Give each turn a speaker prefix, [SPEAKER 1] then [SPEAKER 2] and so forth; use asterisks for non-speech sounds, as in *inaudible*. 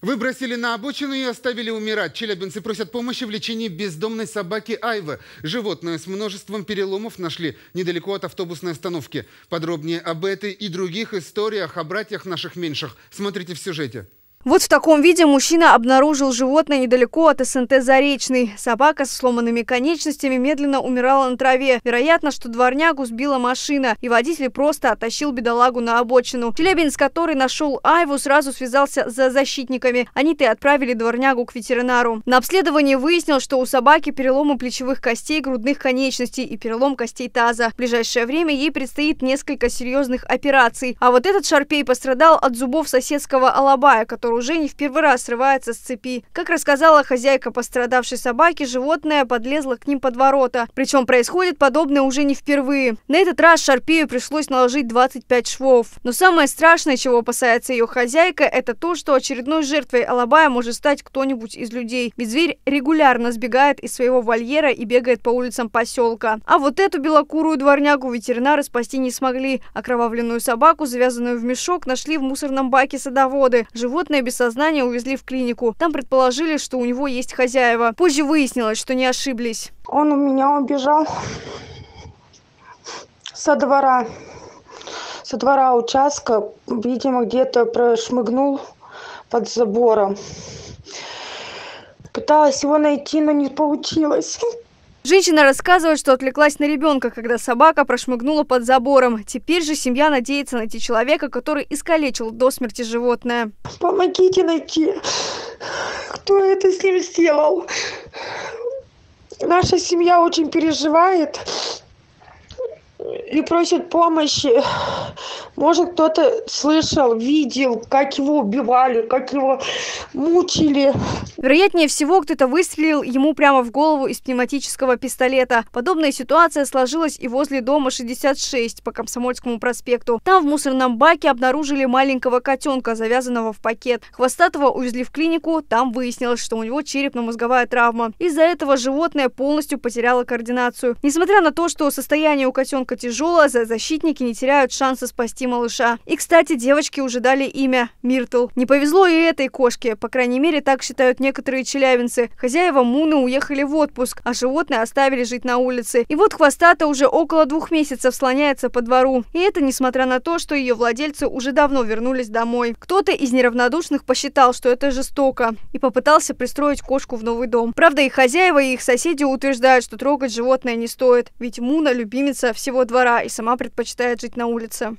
[SPEAKER 1] Выбросили на обочину и оставили умирать. Челябинцы просят помощи в лечении бездомной собаки Айвы. Животное с множеством переломов нашли недалеко от автобусной остановки. Подробнее об этой и других историях о братьях наших меньших смотрите в сюжете.
[SPEAKER 2] Вот в таком виде мужчина обнаружил животное недалеко от СНТ «Заречный». Собака со сломанными конечностями медленно умирала на траве. Вероятно, что дворнягу сбила машина, и водитель просто оттащил бедолагу на обочину. Челябинск, который нашел Айву, сразу связался за защитниками. Они-то и отправили дворнягу к ветеринару. На обследовании выяснил, что у собаки переломы плечевых костей, грудных конечностей и перелом костей таза. В ближайшее время ей предстоит несколько серьезных операций. А вот этот шарпей пострадал от зубов соседского алабая, который уже не в первый раз срывается с цепи. Как рассказала хозяйка пострадавшей собаки, животное подлезло к ним под ворота. Причем происходит подобное уже не впервые. На этот раз Шарпею пришлось наложить 25 швов. Но самое страшное, чего опасается ее хозяйка, это то, что очередной жертвой Алабая может стать кто-нибудь из людей. Ведь зверь регулярно сбегает из своего вольера и бегает по улицам поселка. А вот эту белокурую дворнягу ветеринары спасти не смогли. Окровавленную собаку, завязанную в мешок, нашли в мусорном баке садоводы. Животное без сознания увезли в клинику. Там предположили, что у него есть хозяева. Позже выяснилось, что не ошиблись.
[SPEAKER 3] Он у меня убежал со двора. Со двора участка, видимо, где-то прошмыгнул под забором. Пыталась его найти, но не получилось.
[SPEAKER 2] Женщина рассказывает, что отвлеклась на ребенка, когда собака прошмыгнула под забором. Теперь же семья надеется найти человека, который искалечил до смерти животное.
[SPEAKER 3] Помогите найти, кто это с ним сделал. Наша семья очень переживает и просит помощи. *sighs* Может, кто-то слышал, видел, как его убивали, как его мучили.
[SPEAKER 2] Вероятнее всего, кто-то выстрелил ему прямо в голову из пневматического пистолета. Подобная ситуация сложилась и возле дома 66 по Комсомольскому проспекту. Там в мусорном баке обнаружили маленького котенка, завязанного в пакет. Хвостатого увезли в клинику, там выяснилось, что у него черепно-мозговая травма. Из-за этого животное полностью потеряло координацию. Несмотря на то, что состояние у котенка тяжелое, защитники не теряют шанса спасти малыша. И, кстати, девочке уже дали имя Миртл. Не повезло и этой кошке, по крайней мере, так считают некоторые челябинцы. Хозяева Муны уехали в отпуск, а животное оставили жить на улице. И вот хвостата уже около двух месяцев слоняется по двору. И это несмотря на то, что ее владельцы уже давно вернулись домой. Кто-то из неравнодушных посчитал, что это жестоко, и попытался пристроить кошку в новый дом. Правда, и хозяева, и их соседи утверждают, что трогать животное не стоит, ведь Муна – любимица всего двора и сама предпочитает жить на улице.